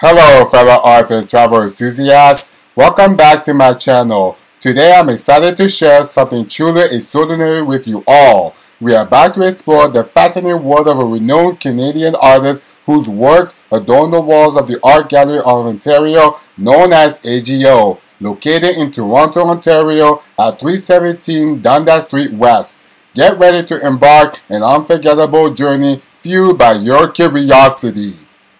Hello fellow arts and travel enthusiasts, welcome back to my channel. Today I'm excited to share something truly extraordinary with you all. We are about to explore the fascinating world of a renowned Canadian artist whose works adorn the walls of the Art Gallery of Ontario known as AGO, located in Toronto, Ontario at 317 Dundas Street West. Get ready to embark an unforgettable journey fueled by your curiosity.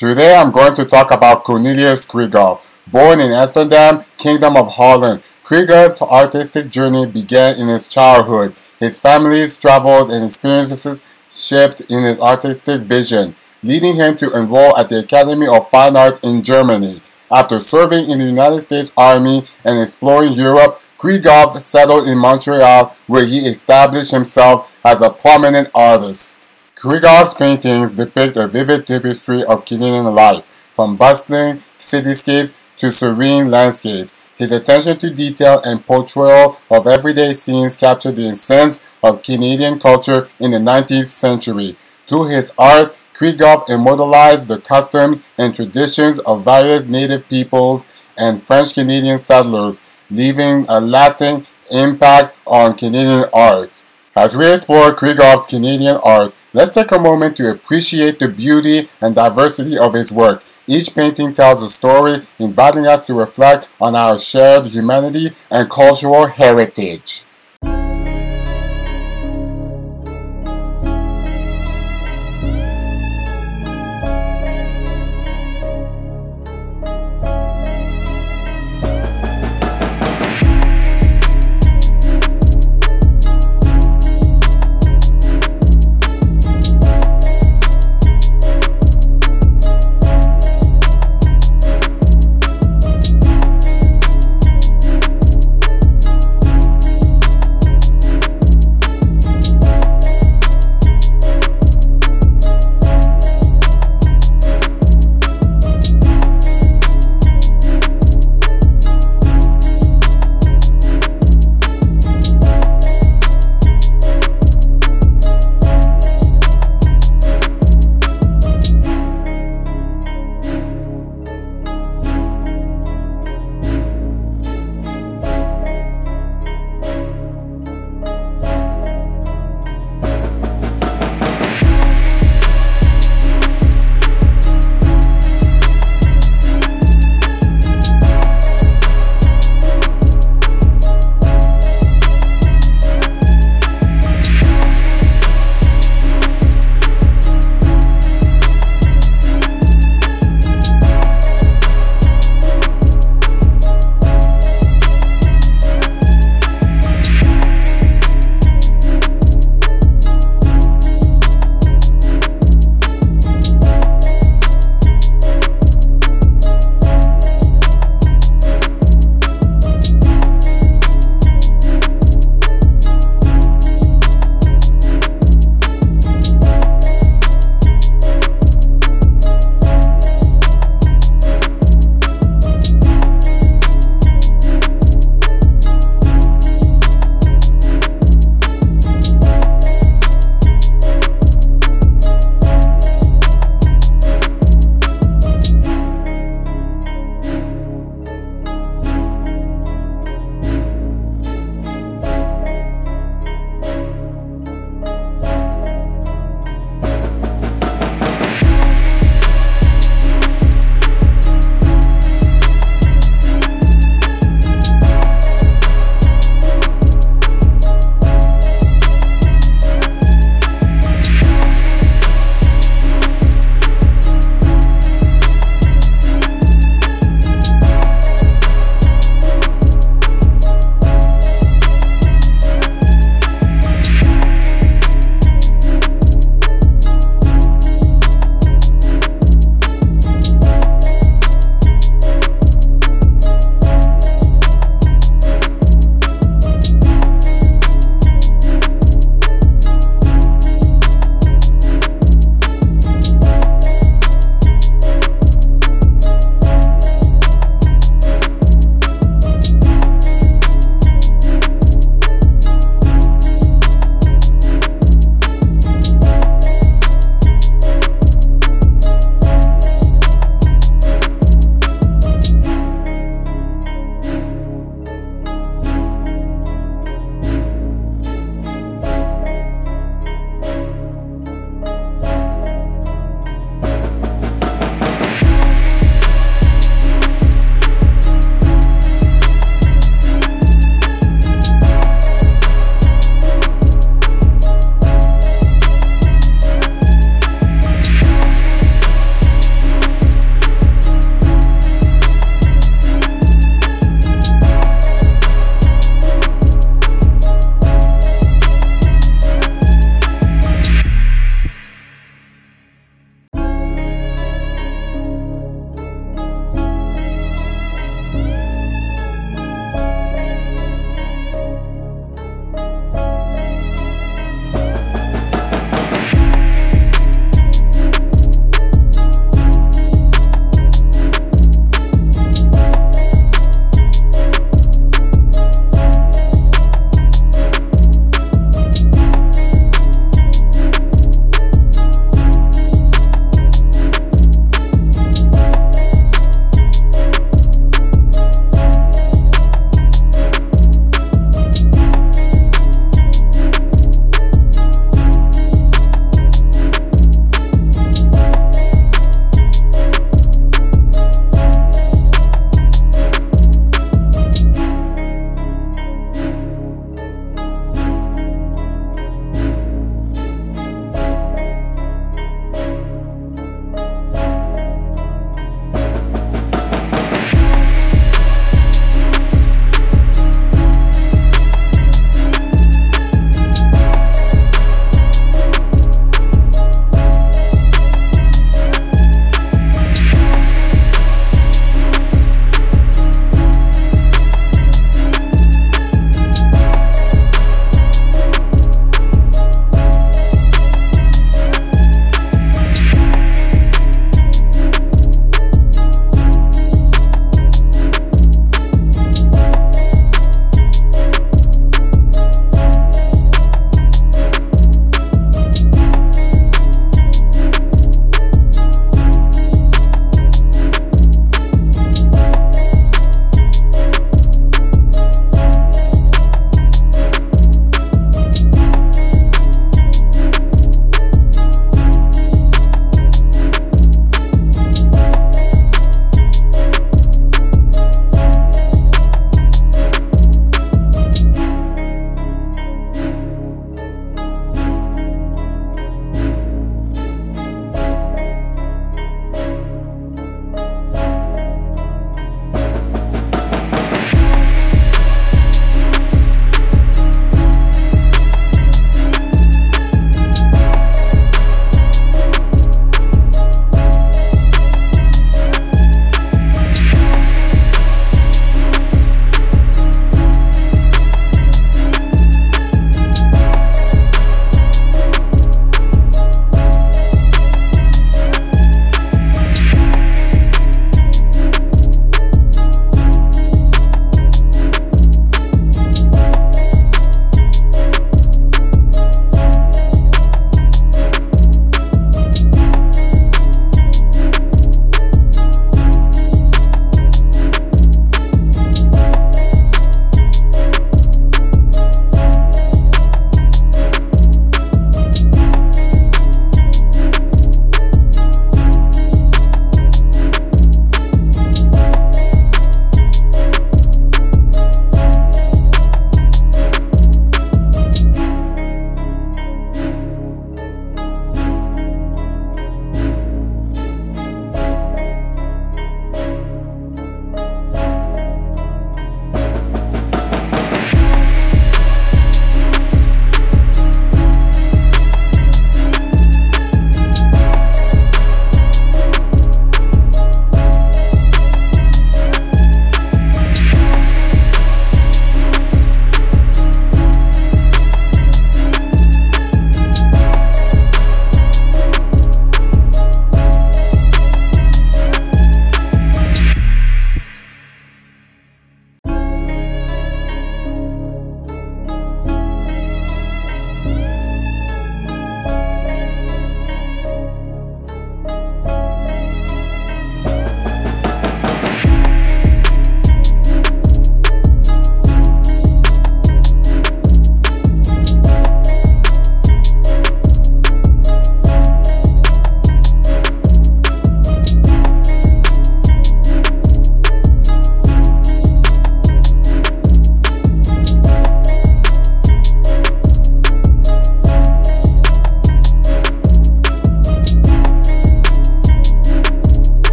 Today I'm going to talk about Cornelius Krieghoff. Born in Amsterdam, Kingdom of Holland, Krieghoff's artistic journey began in his childhood. His family's travels and experiences shaped in his artistic vision, leading him to enroll at the Academy of Fine Arts in Germany. After serving in the United States Army and exploring Europe, Krieghoff settled in Montreal where he established himself as a prominent artist. Krieghoff's paintings depict a vivid tapestry of Canadian life, from bustling cityscapes to serene landscapes. His attention to detail and portrayal of everyday scenes captured the essence of Canadian culture in the 19th century. Through his art, Krieghoff immortalized the customs and traditions of various native peoples and French-Canadian settlers, leaving a lasting impact on Canadian art. As we explore Krieghoff's Canadian art, let's take a moment to appreciate the beauty and diversity of his work. Each painting tells a story, inviting us to reflect on our shared humanity and cultural heritage.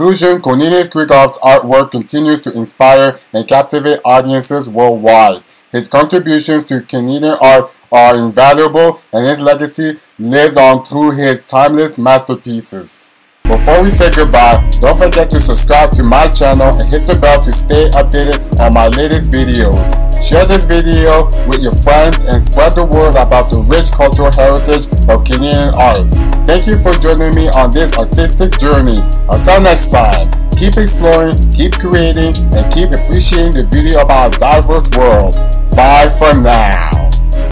Conclusion, Cornelius Krieghoff's artwork continues to inspire and captivate audiences worldwide. His contributions to Canadian art are invaluable and his legacy lives on through his timeless masterpieces. Before we say goodbye, don't forget to subscribe to my channel and hit the bell to stay updated on my latest videos. Share this video with your friends and spread the word about the rich cultural heritage of Kenyan art. Thank you for joining me on this artistic journey. Until next time, keep exploring, keep creating, and keep appreciating the beauty of our diverse world. Bye for now.